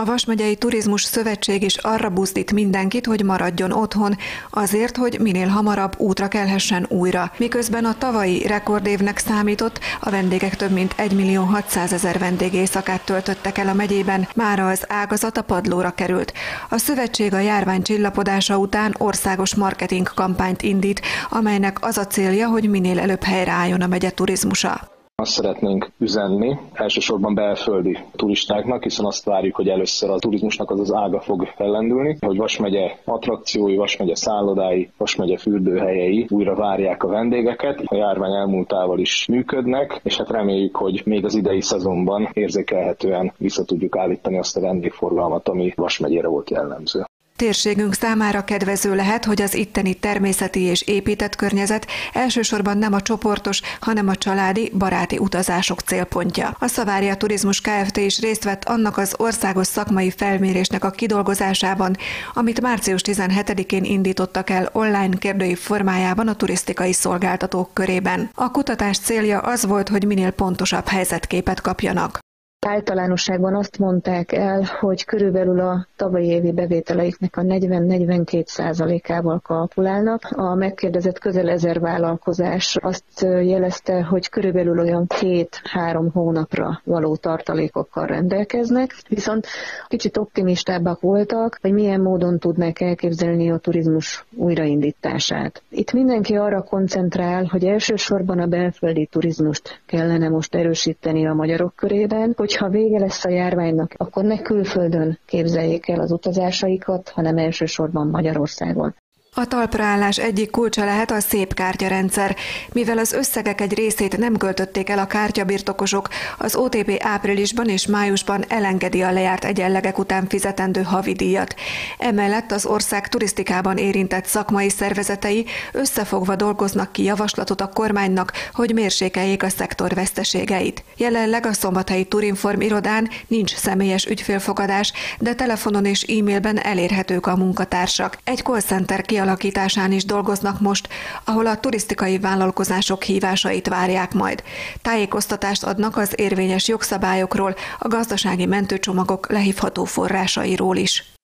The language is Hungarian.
A Vasmegyei Turizmus Szövetség is arra buzdít mindenkit, hogy maradjon otthon, azért, hogy minél hamarabb útra kelhessen újra. Miközben a tavalyi rekordévnek számított, a vendégek több mint 1 millió 600 ezer vendégészakát töltöttek el a megyében, mára az ágazat a padlóra került. A szövetség a járvány csillapodása után országos marketing kampányt indít, amelynek az a célja, hogy minél előbb helyreálljon a megye turizmusa. Azt szeretnénk üzenni elsősorban belföldi turistáknak, hiszen azt várjuk, hogy először a turizmusnak az az ága fog fellendülni, hogy Vasmegye attrakciói, Vasmegye szállodái, Vasmegye fürdőhelyei újra várják a vendégeket. A járvány elmúltával is működnek, és hát reméljük, hogy még az idei szezonban érzékelhetően vissza tudjuk állítani azt a vendégforgalmat, ami Vasmegyére volt jellemző. Térségünk számára kedvező lehet, hogy az itteni természeti és épített környezet elsősorban nem a csoportos, hanem a családi, baráti utazások célpontja. A Szavária Turizmus Kft. is részt vett annak az országos szakmai felmérésnek a kidolgozásában, amit március 17-én indítottak el online kérdői formájában a turisztikai szolgáltatók körében. A kutatás célja az volt, hogy minél pontosabb helyzetképet kapjanak. Általánosságban azt mondták el, hogy körülbelül a tavalyi évi bevételeiknek a 40-42 százalékával kalkulálnak. A megkérdezett közel ezer vállalkozás azt jelezte, hogy körülbelül olyan két-három hónapra való tartalékokkal rendelkeznek, viszont kicsit optimistábbak voltak, hogy milyen módon tudnák elképzelni a turizmus újraindítását. Itt mindenki arra koncentrál, hogy elsősorban a belföldi turizmust kellene most erősíteni a magyarok körében, hogy hogyha vége lesz a járványnak, akkor ne külföldön képzeljék el az utazásaikat, hanem elsősorban Magyarországon. A talpraállás egyik kulcsa lehet a szép kártyarendszer. Mivel az összegek egy részét nem költötték el a kártyabirtokosok, az OTP áprilisban és májusban elengedi a lejárt egyenlegek után fizetendő havidíjat. Emellett az ország turisztikában érintett szakmai szervezetei összefogva dolgoznak ki javaslatot a kormánynak, hogy mérsékeljék a szektor veszteségeit. Jelenleg a Szombathelyi Turinform irodán nincs személyes ügyfélfogadás, de telefonon és e-mailben elérhetők a munkatársak. Egy call center kialakításán is dolgoznak most, ahol a turisztikai vállalkozások hívásait várják majd. Tájékoztatást adnak az érvényes jogszabályokról, a gazdasági mentőcsomagok lehívható forrásairól is.